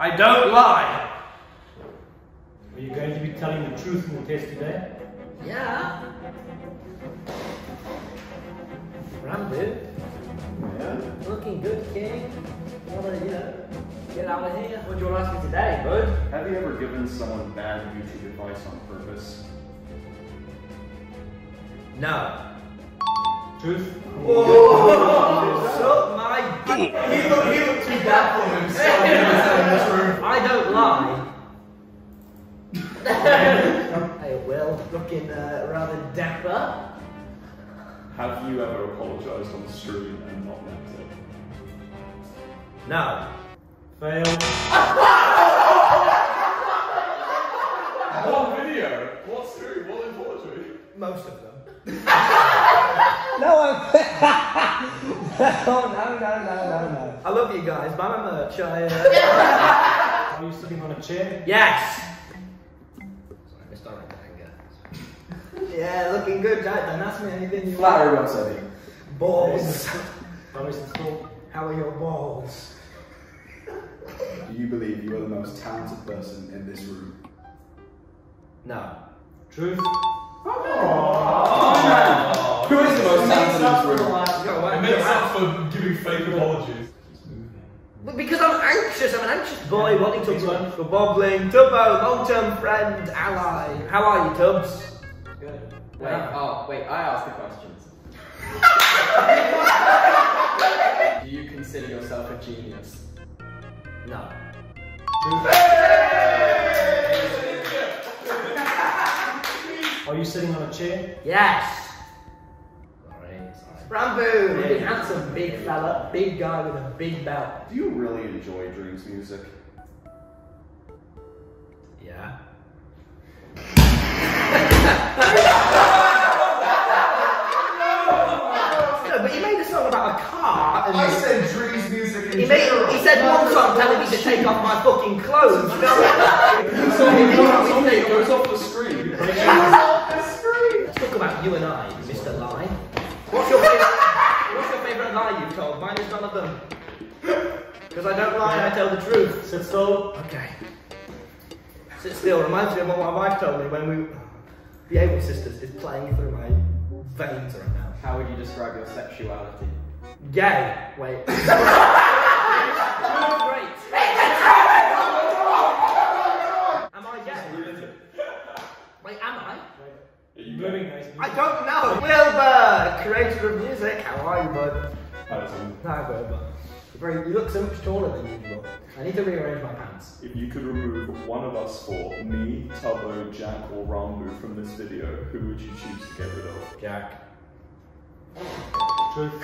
I don't lie. Are you going to be telling the truth in the test today? Yeah. Ranboo, Yeah. looking good, King. Wanna, you know, get out of here? What do you want to ask me today, bud? Have you ever given someone bad YouTube advice on purpose? No. Truth? Whoa! Oh! Suck. He looked, he looked too bad for himself in this room. I don't lie. hey, Will, looking uh, rather dapper. Have you ever apologized on stream and not meant it? No. Fail. What video? What stream? What apology? Most of them. No, I'm. no, no. I love you guys. Buy my merch. I, uh... Are you sitting on a chair? yes! Sorry, missed anger. yeah, looking good, Jack. Don't ask me anything you Flattery once said Balls. Promise installed. How are your balls? Do you believe you are the most talented person in this room? No. Truth? Who is the most talented in this room? Go away. It makes up for giving fake apologies. But because I'm anxious, I'm an anxious boy wanting to Which one? for bobbling. Tubbo, long-term friend, ally. How are you, Tubbs? Good. Wait, oh, wait, I asked the questions. Do you consider yourself a genius? No. Are you sitting on a chair? Yes. Ranboo, big handsome, big fella, big guy with a big belt. Do you really enjoy Dreams music? Yeah. no, but he made a song about a car and I said Dreams music in he, made, he said one song telling me to take off my fucking clothes. You know? it goes off the screen. Let's talk about you and I, Mr. Lie. What's your favorite? What's your favorite lie you've told? Mine is none of them. Because I don't lie, I tell the truth. Sit still. Okay. Sit still. Reminds me of what my wife told me when we, the Able Sisters, is playing through my veins right now. How would you describe your sexuality? Gay. Wait. Great. Am I gay? Wait, am I? Are you moving nice? I don't know. Wilbur, creator of music. How are you, bud? Alison, Hi, Wilbur. You're very, you look so much taller than usual. I need to rearrange my pants. if you could remove one of us four, me, Tubbo, Jack, or Ranboo from this video, who would you choose to get rid of? Jack. Truth.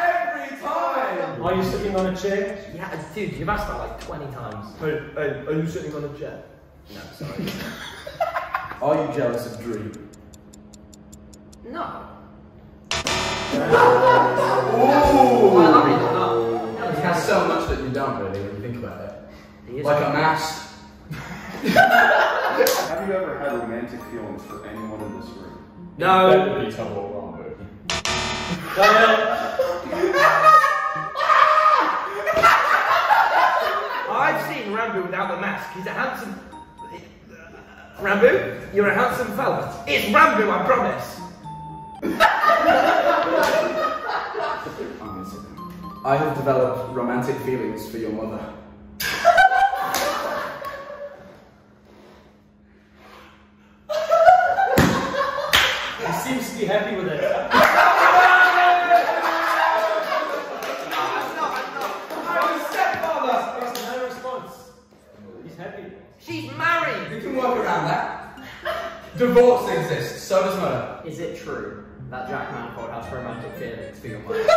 Every time! Are you sitting on a chair? Yeah, dude, you've asked that like 20 times. Hey, hey, are you sitting on a chair? No, sorry. Are you jealous of Dream? no. Ooh! Well, I mean, no. He has so much that you don't really when you think about it. Like a mask. Have you ever had romantic feelings for anyone in this room? No. That would be Tubbo or Ranboo. Go. I've seen Ranboo without the mask. He's a handsome. Ranboo, you're a handsome fella. It's Ranboo, I promise. I'm gonna sit down. I have developed romantic feelings for your mother. He seems to be happy with it. That's no response. He's happy. She's married. You can work around that. Divorce exists, so does murder. Is it true that Jack Manifold has romantic feelings for your mother?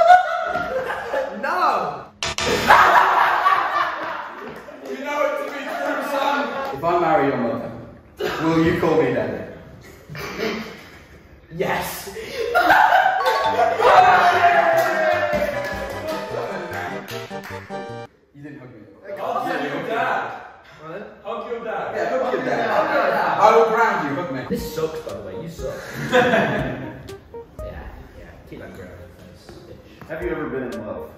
No. You know it to be true, son. If I marry your mother, will you call me daddy? Yes. Yeah, yeah. Keep that grounded face, bitch. Have you ever been in love?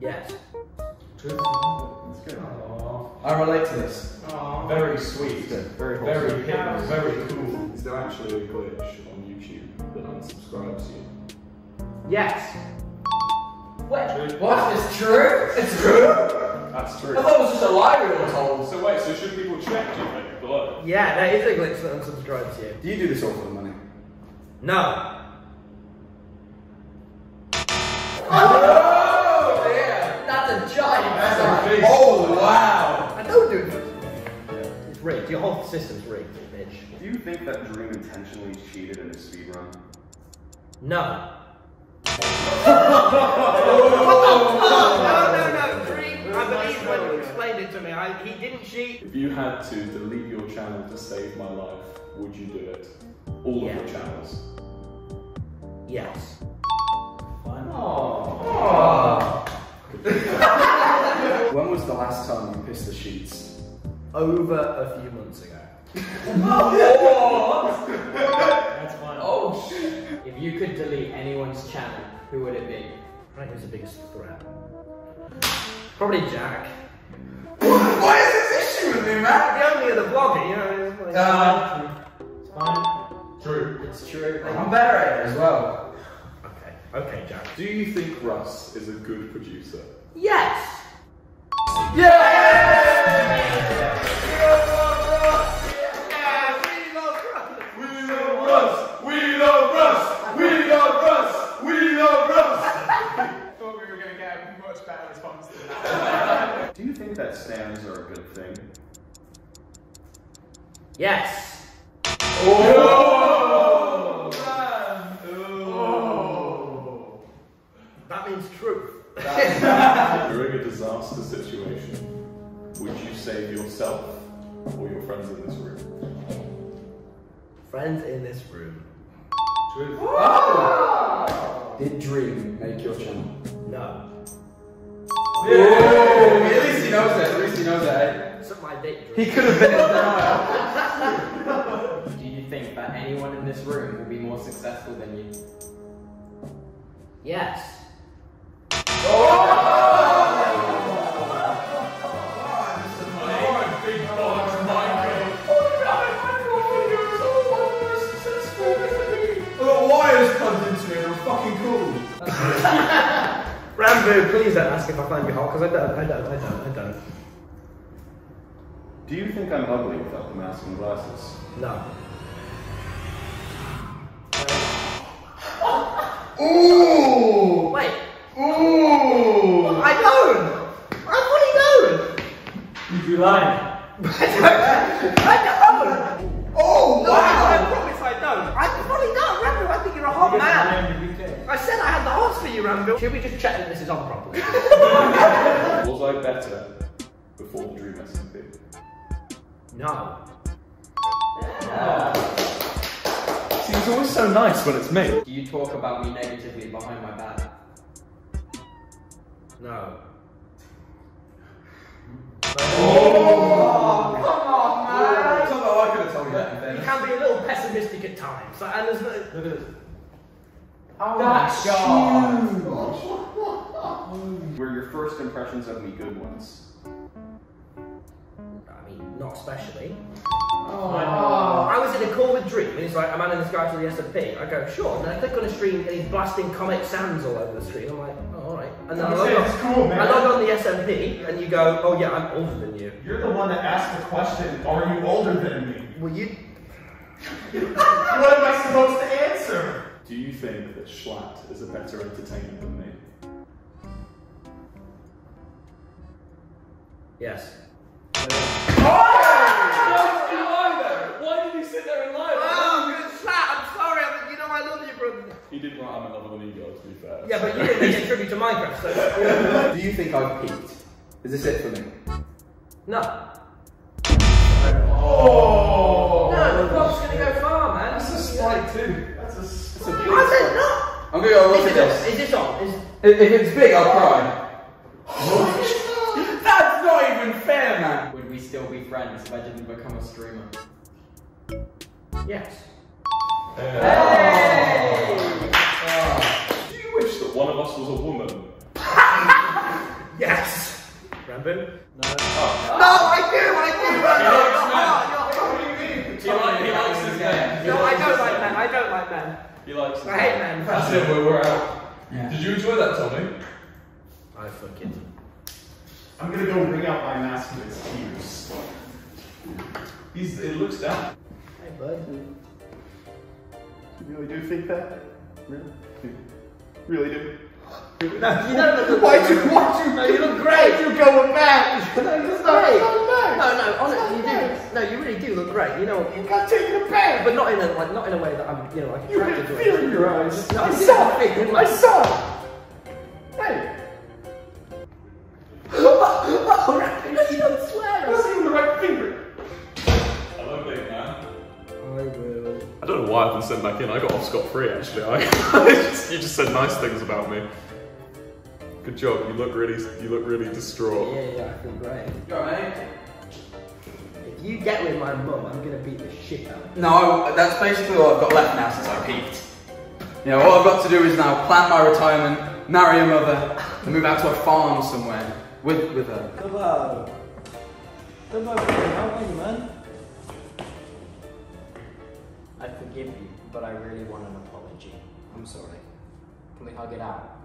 Yes. Truth. That's good. Aw. I relate to this. Very sweet. Very Very hip. Very cool. Is there actually a glitch on YouTube that unsubscribes you? Yes. Wait, what? It's true? It's true. That's true. I thought it was just a lie we were told. So wait, so should people check do you think below? Yeah, that is a glitch that unsubscribes you. Do you do this all for the money? No. Oh, dear. That's a giant sign. Oh wow! I don't do it. It's rigged. Your whole system's rigged, bitch. Do you think that Dream intentionally cheated in his speedrun? No. no, no, no, Dream. I believe when you explained it to me. I, he didn't cheat. If you had to delete your channel to save my life, would you do it? All Yeah. of your channels. Yes. When was the last time you pissed the sheets? Over a few months ago. oh, That's fine. Oh, shit. If you could delete anyone's channel, who would it be? I think who's the biggest threat? Probably Jack. With me, man? The only other vlogger, you know. it's like- Uh, It's fine. True. It's true. I'm better at it as well. okay, okay, Jack. Do you think Russ is a good producer? Yes. We love Russ. We love Russ. We love Russ. We love Russ. thought we were going to get a much better response than that. Do you think that stands are a good thing? Yes. Oh. That means truth. During a disaster situation, would you save yourself or your friends in this room? Friends in this room. Truth. Did Dream make your channel? No. Oh, at least he knows that. At least he knows that. Suck my dick. He could have been in. Do you think that anyone in this room will be more successful than you? Yes. Oh, big bollocks, Michael. The one person for me. I've got wires plugged into me I'm fucking cool. Ranboo, please don't ask if I find you hot, because I don't, I don't, I don't, I don't. Do you think I'm ugly without the mask and glasses? No. Ooh! Wait, Ooh! I don't! I fully don't! You'd be lying. I don't! I don't! Oh, No, I wow! promise I don't. I fully don't, Ranboo, I think you're a hot You get man. name of the weekend. I said I had the hots for you, Ranboo. Should we just check that this is on properly? Was I better before the Dream SMP? No. See, it's always so nice when it's me. Do you talk about me negatively behind my back? No. Oh, come on, man! Come Somehow I could have told you that in You can be a little pessimistic at times. And there's no, Look at this. Oh my god! Were your first impressions of me good ones? I mean, not especially. Oh. I was in a call with Dream, and he's like, I'm adding this guy to the SMP. I go, sure. And then I click on a stream, and he's blasting Comic Sans all over the screen. I'm like, oh, alright. And then I You log, on, it's cool, man. I log on the SMP, and you go, oh yeah, I'm older than you. You're the one that asked the question, are you older than me? Well, you. What am I supposed to answer? Do you think that Schlatt is a better entertainer than me? Yes. He did write I'm in love with an ego, to be fair. Yeah, but you didn't make a tribute to Minecraft, so. Do you think I've peaked? Is this it for me? No. Oh! No, the vlog's gonna go far, man. That's a spike too. That's a, that's a I said no. I'm gonna go look at this, this. is this on? Is, If if it's big, I'll cry. That's not even fair, man. Would we still be friends if I didn't become a streamer? yes. Do you wish that one of us was a woman? Yes. Bamboo? No. No, I do, I do. He, like, he likes his men. No, I don't like men. I don't like men. He likes his I hate men. That's it, we're, we're out. Yeah. Did you enjoy that, Tommy? I fucking. I'm gonna go wring out my mask with his. He's, it looks down. Hey, bud. You really do think that? Really? Really do? No, you don't look. Why'd you, why'd you, No, you look great. why'd you go back? No, you look not great. No, no, honestly, you do. No, you really do look great. You know, You got taken aback. but not in a like, not in a way that I'm, you know, like You attracted had to. fear it. in your eyes. No, I didn't saw have fear in it. I saw it. Back got scot free actually. I, you just said nice things about me. Good job. You look really, you look really distraught. Yeah, yeah, I feel great. You alright, mate? If you get with my mum, I'm gonna beat the shit out of you. No, that's basically all I've got left now since I peaked. You know, all I've got to do is now plan my retirement, marry a mother, and move out to a farm somewhere with with her. Hello. Hello, how are you, man? I forgive you, but I really want an apology. I'm sorry. Can we hug it out?